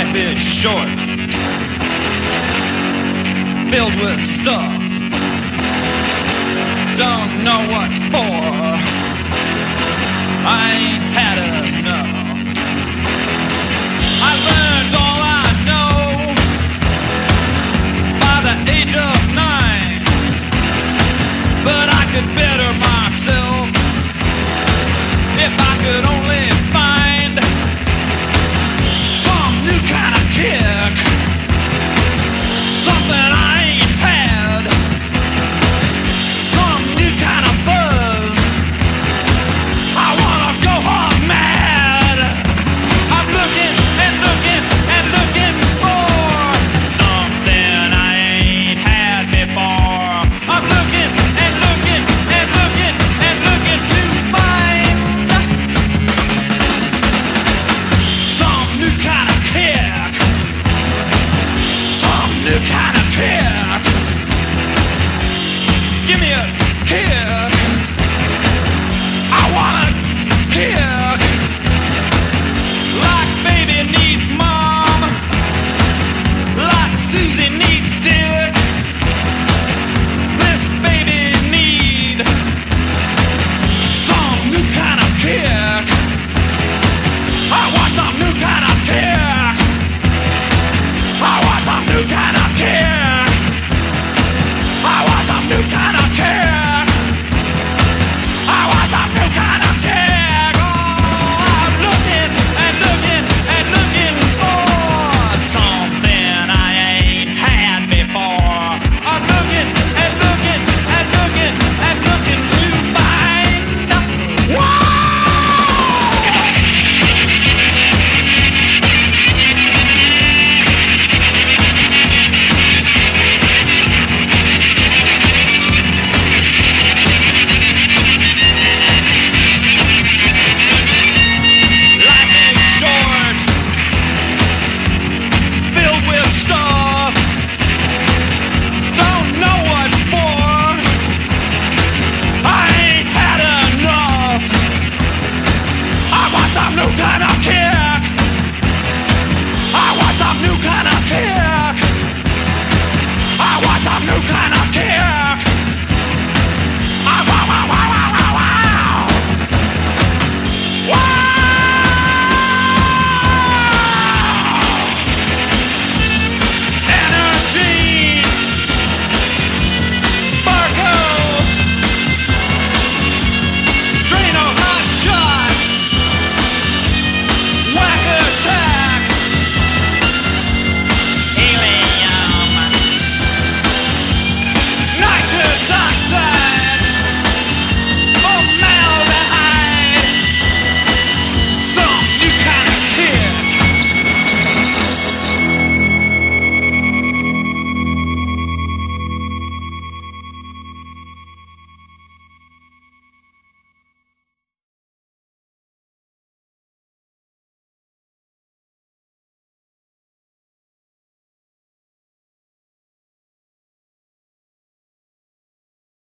Life is short, filled with stuff. Don't know what for. I